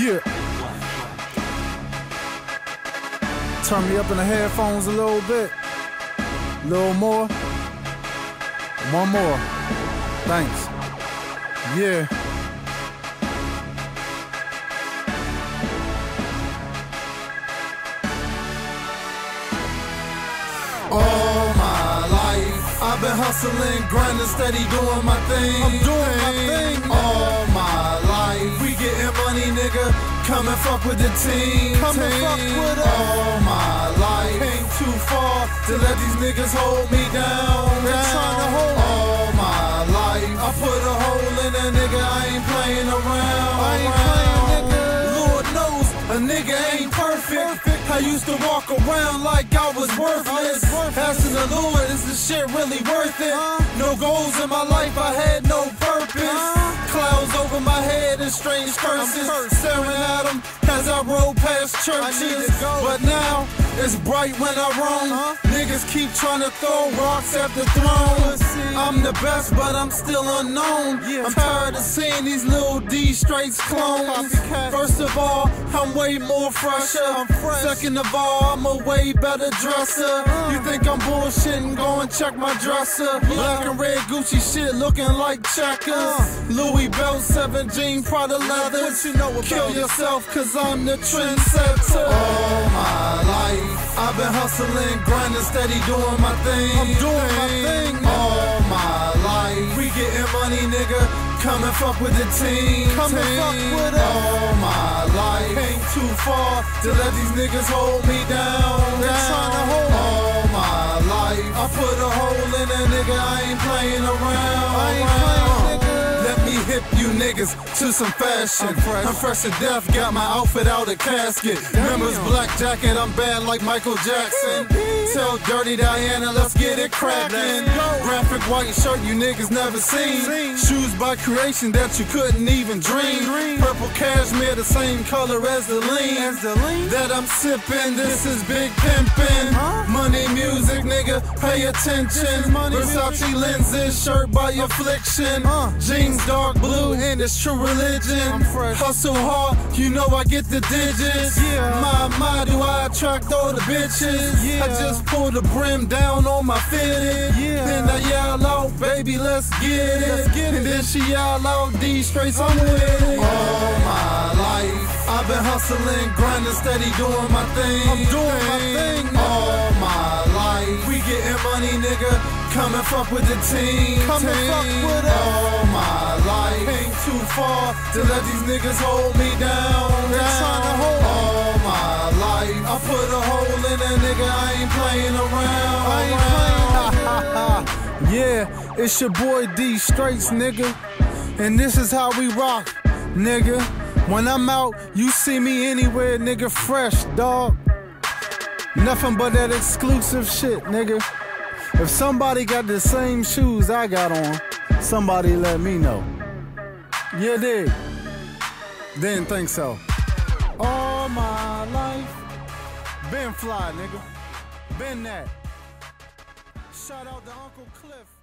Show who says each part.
Speaker 1: Yeah. Turn me up in the headphones a little bit. A little more. One more. Thanks. Yeah.
Speaker 2: All my life, I've been hustling, grinding, steady, doing my thing.
Speaker 1: I'm doing my thing.
Speaker 2: All my life, we getting money, nigga. Come and fuck with the team.
Speaker 1: Come and fuck with us.
Speaker 2: All my life, ain't too far to let these niggas hold me down.
Speaker 1: They
Speaker 2: down.
Speaker 1: tryna hold me.
Speaker 2: All my life, I put a hole in a nigga. I ain't playing around.
Speaker 1: I ain't playing, nigga.
Speaker 2: Lord knows a nigga ain't perfect. I used to walk around like I was worthless. Asking the Lord, is this shit really worth it? No goals in my life, I had no purpose. Clouds over my head and strange curses. Staring at them as I roll past churches. But now it's bright when I roam. Niggas keep trying to throw rocks at the throne. I'm the best, but I'm still unknown. Yeah. I'm tired of seeing these little DSTR8S clones. First of all, I'm way more fresher.
Speaker 1: I'm fresh.
Speaker 2: Second of all, I'm a way better dresser. Uh. You think I'm bullshitting? Go and check my dresser. Black and red Gucci shit looking like checkers. Uh. Louis belt, seven jean, Prada leathers.
Speaker 1: You know
Speaker 2: Kill yourself, cause I'm the trendsetter. All my life, I've been hustling, grinding, steady, doing my thing.
Speaker 1: I'm doing my thing, nigga.
Speaker 2: All my life, we getting money, nigga. Come and fuck with the team.
Speaker 1: Come and fuck with us.
Speaker 2: All my life, ain't too far to let these niggas hold me down. Down.
Speaker 1: tryna hold me.
Speaker 2: All you niggas to some fashion.
Speaker 1: I'm fresh.
Speaker 2: I'm fresh to death, got my outfit out of casket. Members black jacket, I'm bad like Michael Jackson. Tell Dirty Diana, let's get it crackin'. Graphic white shirt you niggas never seen. Shoes by creation that you couldn't even dream. Purple cashmere, the same color as the lean.
Speaker 1: As the lean?
Speaker 2: That I'm sippin', this is big pay attention.
Speaker 1: money
Speaker 2: Versace lenses, shirt by affliction.
Speaker 1: Uh.
Speaker 2: Jeans dark blue, and it's true religion.
Speaker 1: I'm fresh.
Speaker 2: Hustle hard, you know I get the digits.
Speaker 1: Yeah.
Speaker 2: My, my, do I attract all the bitches?
Speaker 1: Yeah.
Speaker 2: I just pull the brim down on my fitted.
Speaker 1: Yeah.
Speaker 2: Then I yell out, baby, let's get it.
Speaker 1: Let's get
Speaker 2: and
Speaker 1: it.
Speaker 2: then she yell out, DSTR8S, I'm with it. All my life, I've been hustling, grinding, steady, doing my thing.
Speaker 1: I'm doing nigga.
Speaker 2: Come and fuck with the team.
Speaker 1: Come and fuck with us.
Speaker 2: All my life, ain't too far to let these niggas hold me down.
Speaker 1: They
Speaker 2: down.
Speaker 1: tryna hold.
Speaker 2: All my life, I put a hole in a nigga. I ain't playing around.
Speaker 1: I ain't playing. yeah, it's your boy DSTR8S, nigga. And this is how we rock, nigga. When I'm out, you see me anywhere, nigga. Fresh, dog. Nothing but that exclusive shit, nigga. If somebody got the same shoes I got on, somebody let me know. Yeah, dig. Didn't think so. All my life, been fly, nigga. Been that. Shout out to Uncle Cliff.